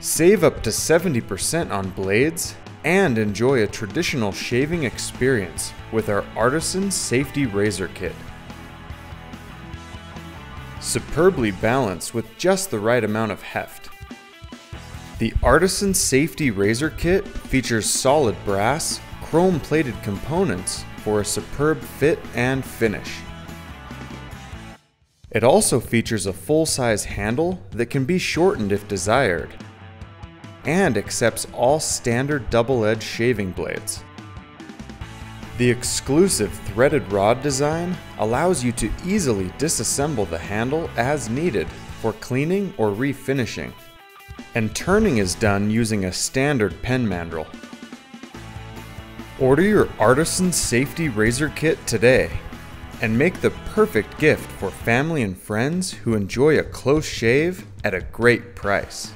Save up to 70% on blades and enjoy a traditional shaving experience with our Artisan Safety Razor Kit. Superbly balanced with just the right amount of heft. The Artisan Safety Razor Kit features solid brass, chrome plated components for a superb fit and finish. It also features a full-size handle that can be shortened if desired, and accepts all standard double-edged shaving blades. The exclusive threaded rod design allows you to easily disassemble the handle as needed for cleaning or refinishing, and turning is done using a standard pen mandrel. Order your Artisan Safety Razor Kit today and make the perfect gift for family and friends who enjoy a close shave at a great price.